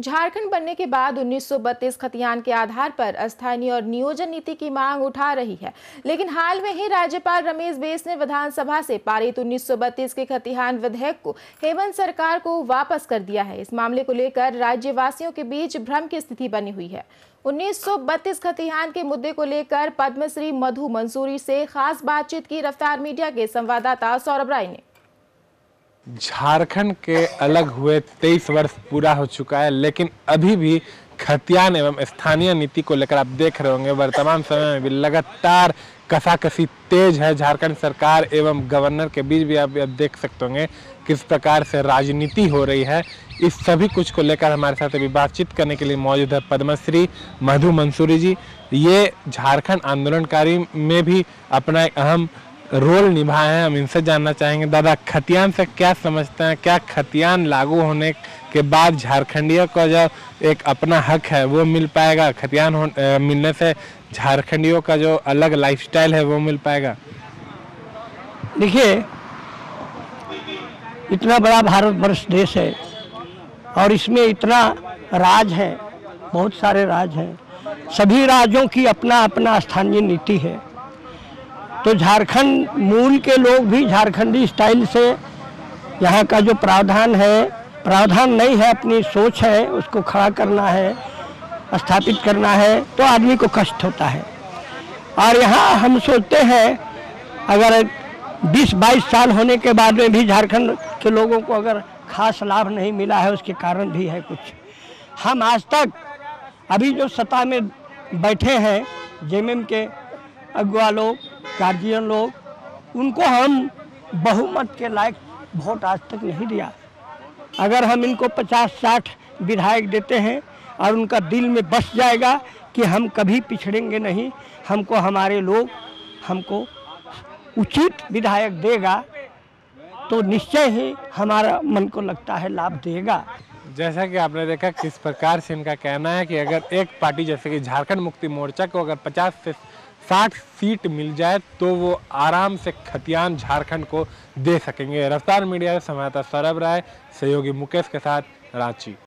झारखंड बनने के बाद 1932 खतियान के आधार पर स्थानीय और नियोजन नीति की मांग उठा रही है। लेकिन हाल में ही राज्यपाल रमेश बेस ने विधानसभा से पारित 1932 के खतिहान विधेयक को हेमंत सरकार को वापस कर दिया है। इस मामले को लेकर राज्यवासियों के बीच भ्रम की स्थिति बनी हुई है। 1932 खतिहान के मुद्दे को लेकर पद्मश्री मधु मंसूरी से खास बातचीत की रफ्तार मीडिया के संवाददाता सौरभ राय ने। झारखंड के अलग हुए तेईस वर्ष पूरा हो चुका है लेकिन अभी भी खतियान एवं स्थानीय नीति को लेकर आप देख रहे होंगे वर्तमान समय में भी लगातार कसाकसी तेज है। झारखंड सरकार एवं गवर्नर के बीच भी आप, आप देख सकते होंगे किस प्रकार से राजनीति हो रही है। इस सभी कुछ को लेकर हमारे साथ अभी बातचीत करने के लिए मौजूद है पद्मश्री मधु मंसूरी जी। ये झारखंड आंदोलनकारी में भी अपना एक अहम रोल निभाए हैं हम इनसे जानना चाहेंगे। दादा खतियान से क्या समझते हैं? क्या खतियान लागू होने के बाद झारखंडियों का जो एक अपना हक है वो मिल पाएगा? खतियान हो, मिलने से झारखंडियों का जो अलग लाइफस्टाइल है वो मिल पाएगा? देखिए इतना बड़ा भारतवर्ष देश है और इसमें इतना राज है बहुत सारे राज हैं। सभी राज्यों की अपना अपना स्थानीय नीति है। तो झारखंड मूल के लोग भी झारखंडी स्टाइल से यहाँ का जो प्रावधान है, प्रावधान नहीं है, अपनी सोच है, उसको खड़ा करना है, स्थापित करना है तो आदमी को कष्ट होता है। और यहाँ हम सोचते हैं, अगर 20-22 साल होने के बाद में भी झारखंड के लोगों को अगर खास लाभ नहीं मिला है, उसके कारण भी है कुछ। हम आज तक अभी जो सत्ता में बैठे हैं, जेएमएम के अगुआ लोग गार्जियन लोग, उनको हम बहुमत के लायक वोट आज तक नहीं दिया। अगर हम इनको 50-60 विधायक देते हैं और उनका दिल में बस जाएगा कि हम कभी पिछड़ेंगे नहीं, हमको हमारे लोग हमको उचित विधायक देगा तो निश्चय ही हमारा मन को लगता है लाभ देगा। जैसा कि आपने देखा किस प्रकार से इनका कहना है कि अगर एक पार्टी जैसे कि झारखंड मुक्ति मोर्चा को अगर 50 से 60 सीट मिल जाए तो वो आराम से खतियान झारखंड को दे सकेंगे। रफ्तार मीडिया से संवाददाता सौरभ राय, सहयोगी मुकेश के साथ रांची।